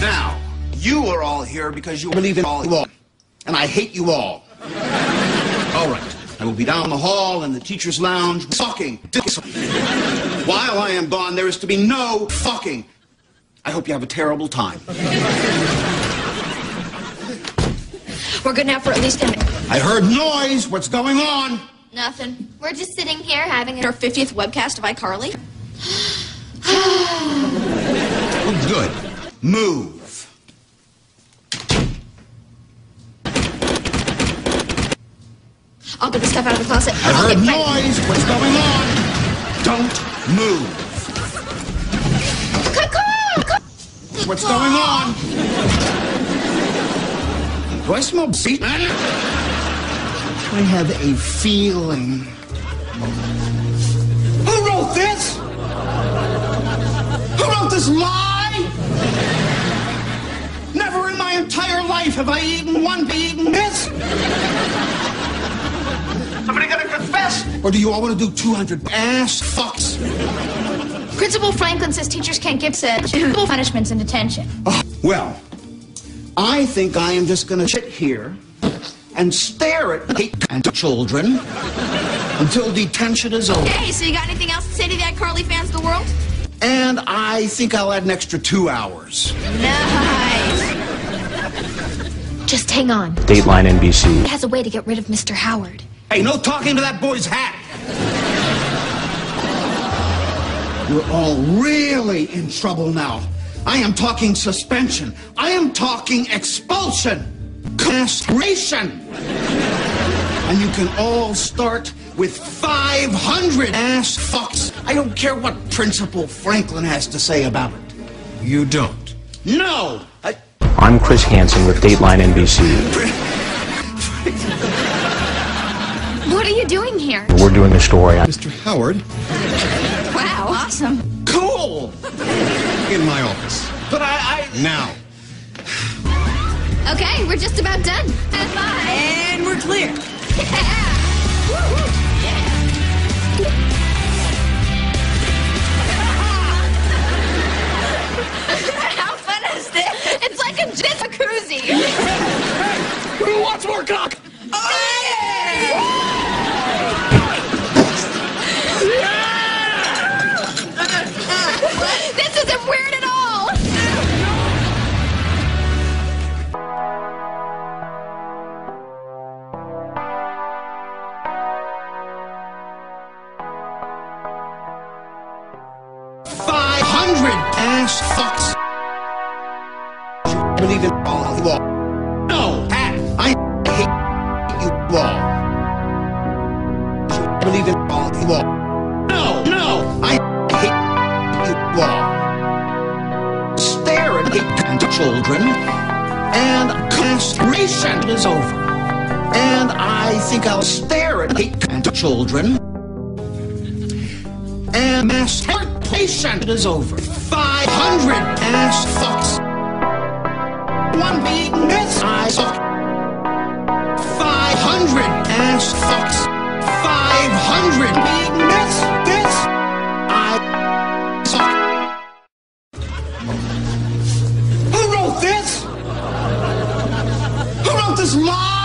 Now, you are all here because you believe in all you all. And I hate you all. All right. I will be down the hall in the teacher's lounge fucking. While I am gone, there is to be no fucking. I hope you have a terrible time. We're good now for at least 10 minutes. I heard noise. What's going on? Nothing. We're just sitting here having Our 50th webcast of iCarly. Oh, good. Move. I'll get the stuff out of the closet. I I'll heard noise. What's going on? Don't move. What's going on? Do I smell semen? I have a feeling. Who wrote this? Who wrote this lie? Life have I eaten one eaten this. Somebody gonna confess? Or do you all want to do 200 ass fucks? Principal Franklin says teachers can't give such punishments in detention. Oh, well, I think I am just going to sit here and stare at hate and children until detention is over. Hey, so you got anything else to say to that iCarly fans of the world? And I think I'll add an extra two hours. Nice. Just hang on. Dateline NBC. He has a way to get rid of Mr. Howard. Hey, no talking to that boy's hat. You're all really in trouble now. I am talking suspension. I am talking expulsion. Castration. And you can all start with 500 ass fucks. I don't care what Principal Franklin has to say about it. You don't. No! I, I'm Chris Hansen with Dateline NBC. What are you doing here? We're doing a story on Mr. Howard, Wow, awesome. cool! in my office. But I, I Now. Okay, we're just about done. Bye. And we're clear. How jacuzzi. Who wants more cock? This isn't weird at all. Five hundred ass fucks. Believe in all you all. No, Pat, I hate you all. You believe in all you all. No, no, I hate you all. Stare at hate and children, and castration is over. And I think I'll stare at hate and children and mass patient is over. 500 ass fucks. 500 beat miss. This. I. Who wrote this? Who wrote this lie?